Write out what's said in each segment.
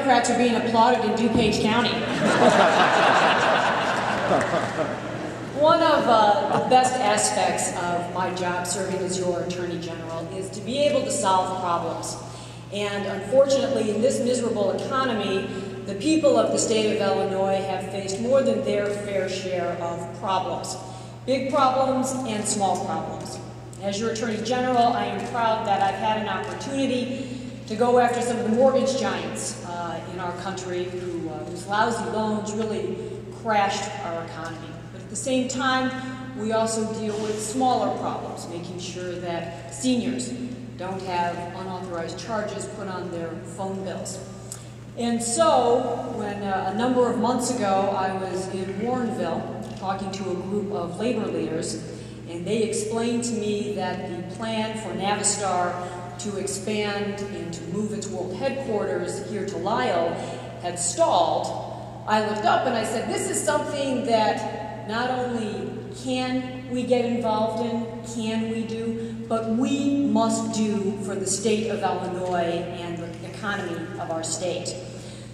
Democrats are being applauded in DuPage County. One of uh, the best aspects of my job serving as your Attorney General is to be able to solve problems. And unfortunately, in this miserable economy, the people of the state of Illinois have faced more than their fair share of problems. Big problems and small problems. As your Attorney General, I am proud that I've had an opportunity to go after some of the mortgage giants in our country who, uh, whose lousy loans really crashed our economy. But at the same time, we also deal with smaller problems, making sure that seniors don't have unauthorized charges put on their phone bills. And so, when uh, a number of months ago I was in Warrenville talking to a group of labor leaders, and they explained to me that the plan for Navistar to expand and to move its world headquarters here to Lisle had stalled, I looked up and I said, this is something that not only can we get involved in, can we do, but we must do for the state of Illinois and the economy of our state.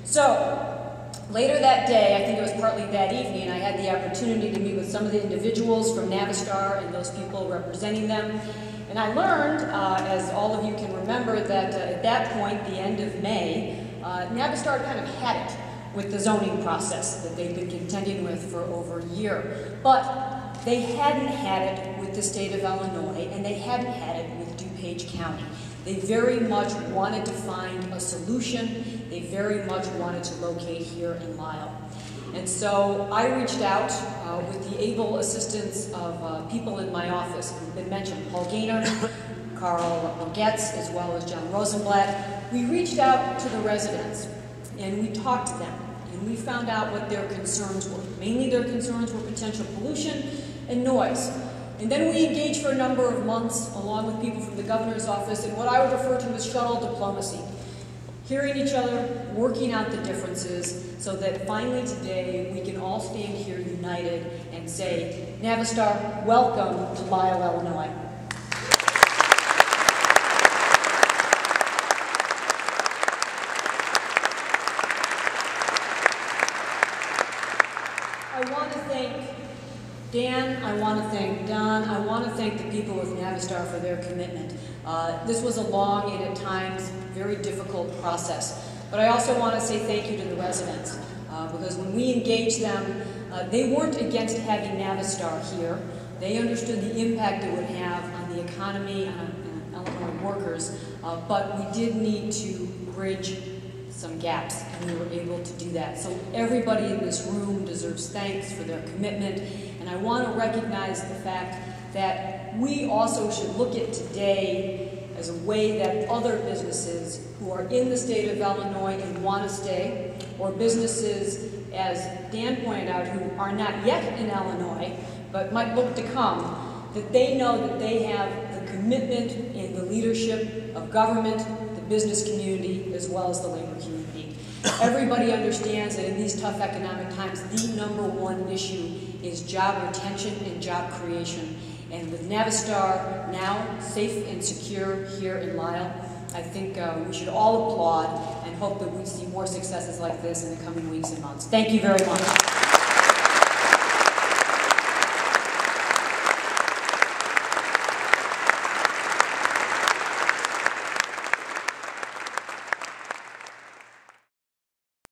So, Later that day, I think it was partly that evening, I had the opportunity to meet with some of the individuals from Navistar and those people representing them. And I learned, uh, as all of you can remember, that uh, at that point, the end of May, uh, Navistar kind of had it with the zoning process that they've been contending with for over a year. But they hadn't had it with the state of Illinois, and they hadn't had it with DuPage County. They very much wanted to find a solution. They very much wanted to locate here in Lisle. And so I reached out uh, with the able assistance of uh, people in my office who've been mentioned, Paul Gaynor, Carl Getz, as well as John Rosenblatt. We reached out to the residents and we talked to them and we found out what their concerns were. Mainly their concerns were potential pollution and noise. And then we engaged for a number of months, along with people from the governor's office, in what I would refer to as shuttle diplomacy. Hearing each other, working out the differences, so that finally today we can all stand here united and say, Navistar, welcome to Lisle, Illinois. I want to thank Dan, I want to thank Don, I want to thank the people of Navistar for their commitment. Uh, this was a long and at times very difficult process. But I also want to say thank you to the residents, uh, because when we engaged them, uh, they weren't against having Navistar here. They understood the impact it would have on the economy, on, on Illinois workers, uh, but we did need to bridge some gaps, and we were able to do that. So everybody in this room deserves thanks for their commitment, and I want to recognize the fact that we also should look at today as a way that other businesses who are in the state of Illinois and want to stay, or businesses, as Dan pointed out, who are not yet in Illinois, but might look to come, that they know that they have the commitment and the leadership of government, business community as well as the labor community. Everybody understands that in these tough economic times, the number one issue is job retention and job creation. And with Navistar now safe and secure here in Lisle, I think uh, we should all applaud and hope that we see more successes like this in the coming weeks and months. Thank you very much.